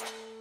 you